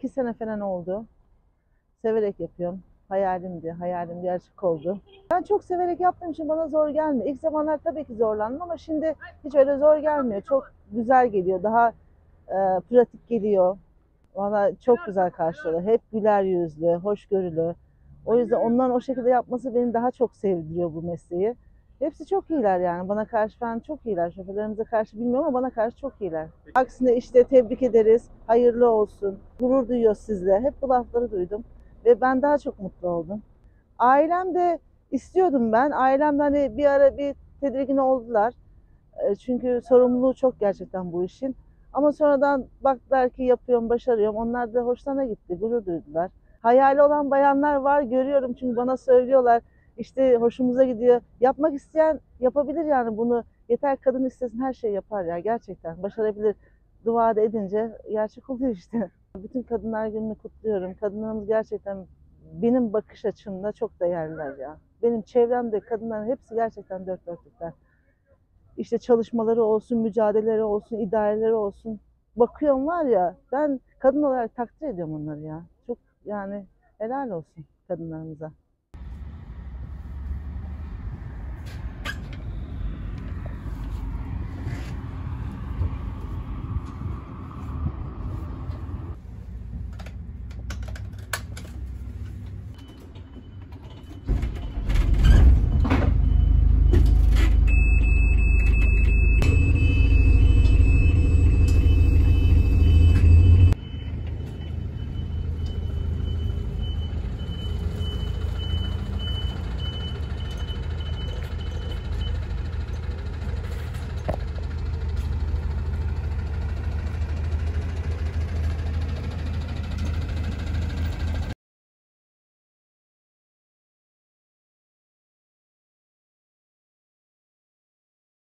iki sene falan oldu. Severek yapıyorum. Hayalimdi, hayalim gerçek oldu. Ben çok severek yaptığım için bana zor gelmiyor. İlk zamanlar tabii ki zorlandım ama şimdi hiç öyle zor gelmiyor. Çok güzel geliyor, daha e, pratik geliyor. Valla çok güzel karşılıyorlar. Hep güler yüzlü, hoşgörülü. O yüzden onların o şekilde yapması beni daha çok sevdiriyor bu mesleği. Hepsi çok iyiler yani. Bana karşı falan çok iyiler. Şoförlerimize karşı bilmiyorum ama bana karşı çok iyiler. Aksine işte tebrik ederiz, hayırlı olsun, gurur duyuyor sizle. Hep bu lafları duydum ve ben daha çok mutlu oldum. Ailem de istiyordum ben. Ailemden de bir ara bir tedirgin oldular. E, Çünkü sorumluluğu çok gerçekten bu işin. Ama sonradan baktılar ki yapıyorum, başarıyorum. Onlar da hoşlarına gitti, gurur duydular. Hayali olan bayanlar var görüyorum çünkü bana söylüyorlar. İşte hoşumuza gidiyor. Yapmak isteyen yapabilir yani bunu. Yeter kadın istesin her şeyi yapar ya gerçekten. Başarabilir. Dua da edince gerçek oluyor işte. Bütün kadınlar gününü kutluyorum. Kadınlarımız gerçekten benim bakış açımda çok değerliler ya. Benim çevremde kadınların hepsi gerçekten dört dörtlükler. İşte çalışmaları olsun, mücadeleleri olsun, idareleri olsun. Bakıyorum var ya ben kadın olarak takdir ediyorum onları ya. Çok yani helal olsun kadınlarımıza.